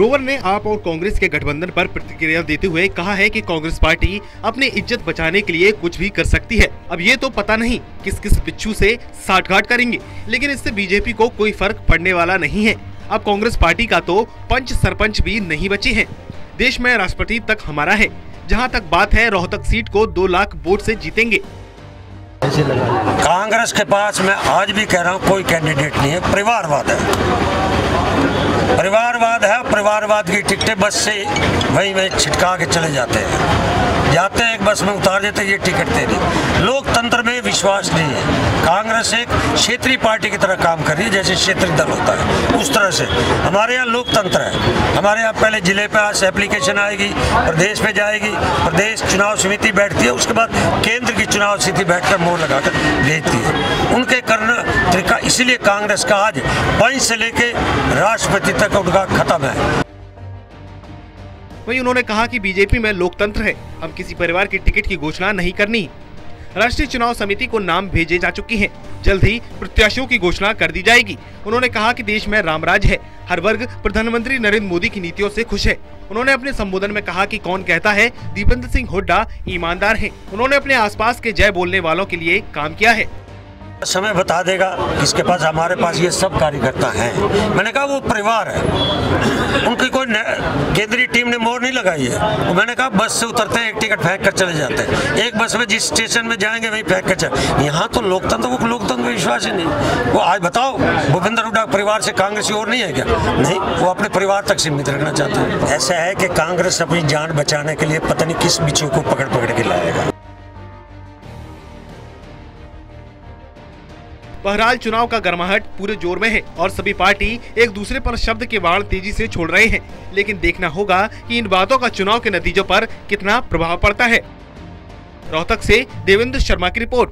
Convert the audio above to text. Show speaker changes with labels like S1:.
S1: ग्रोवर ने आप और कांग्रेस के गठबंधन पर प्रतिक्रिया देते हुए कहा है कि कांग्रेस पार्टी अपनी इज़्ज़त बचाने के लिए कुछ भी कर सकती है। अब ये तो पता नहीं किस किस बिच्छू से साठगांठ करेंगे, लेकिन इससे बीजेपी को कोई फ़र्क पड़ने वाला नहीं है। अब कांग्रेस पार्टी का तो पंच सरपंच भी नहीं बचे है। देश में राष्ट्रपति तक हमारा है। जहाँ तक बात है, रोहतक सीट को दो लाख वोट ऐसी जीतेंगे।
S2: कांग्रेस के पास मैं आज भी कह रहा हूँ, कोई कैंडिडेट नहीं है, परिवारवाद है। परिवारवाद है परिवारवाद की टिकटें बस से वहीं वहीं छिटका के चले जाते हैं। जाते हैं एक बस में, उतार देते ये टिकट दे दी। लोकतंत्र में विश्वास नहीं है। कांग्रेस एक क्षेत्रीय पार्टी की तरह काम कर रही है, जैसे क्षेत्रीय दल होता है। उस तरह से। हमारे यहाँ लोकतंत्र है। हमारे यहाँ पहले ज़िले पे आज एप्लीकेशन आएगी, प्रदेश में जाएगी। प्रदेश चुनाव समिति बैठती है, उसके बाद केंद्र की चुनाव समिति बैठकर मोहर लगाकर भेजती है। उनके करना इसीलिए कांग्रेस का आज पंच से लेके राष्ट्रपति तक उनका खत्म है।
S1: वहीं उन्होंने कहा कि बीजेपी में लोकतंत्र है। अब किसी परिवार की टिकट की घोषणा नहीं करनी। राष्ट्रीय चुनाव समिति को नाम भेजे जा चुकी हैं। जल्द ही प्रत्याशियों की घोषणा कर दी जाएगी। उन्होंने कहा कि देश में रामराज है। हर वर्ग प्रधानमंत्री नरेंद्र मोदी की नीतियों से खुश है। उन्होंने अपने संबोधन में कहा कि कौन कहता है, दीपेंद्र सिंह हुड्डा ईमानदार हैं। उन्होंने अपने आसपास के जय बोलने वालों के लिए काम किया है।
S2: समय बता देगा इसके पास हमारे पास ये सब कार्यकर्ता हैं। मैंने कहा, वो परिवार है। उनकी कोई केंद्रीय टीम ने मोर नहीं लगाई है। तो मैंने कहा, बस से उतरते हैं, एक टिकट फेंक कर चले जाते हैं। एक बस में जिस स्टेशन में जाएँगे, वहीं फेंक कर चले यहाँ तो लोकतंत्र वो लोकतंत्र में विश्वास ही नहीं। वो आज बताओ, भूपेंद्र हुड्डा परिवार से कांग्रेस और नहीं है क्या? नहीं, वो अपने परिवार तक सीमित रखना चाहते हैं। ऐसा है कि कांग्रेस अपनी जान बचाने के लिए पता नहीं किस बिच्छू को पकड़ पकड़ के लाएगा।
S1: बहरहाल चुनाव का गर्माहट पूरे ज़ोर में है और सभी पार्टी एक दूसरे पर शब्द के बाढ़ तेज़ी से छोड़ रहे हैं। लेकिन देखना होगा कि इन बातों का चुनाव के नतीजों पर कितना प्रभाव पड़ता है। रोहतक से देवेंद्र शर्मा की रिपोर्ट।